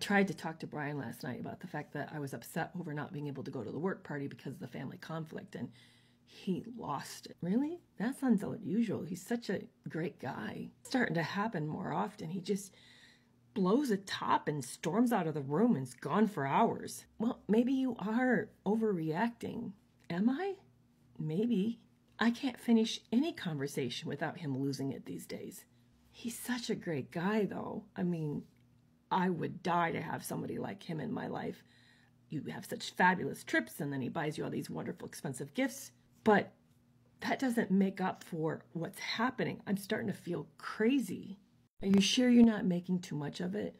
Tried to talk to Brian last night about the fact that I was upset over not being able to go to the work party because of the family conflict, and he lost it. Really? That sounds unusual. He's such a great guy. It's starting to happen more often. He just blows a top and storms out of the room and's gone for hours. Well, maybe you are overreacting. Am I? Maybe. I can't finish any conversation without him losing it these days. He's such a great guy, though. I mean, I would die to have somebody like him in my life. You have such fabulous trips, and then he buys you all these wonderful, expensive gifts. But that doesn't make up for what's happening. I'm starting to feel crazy. Are you sure you're not making too much of it?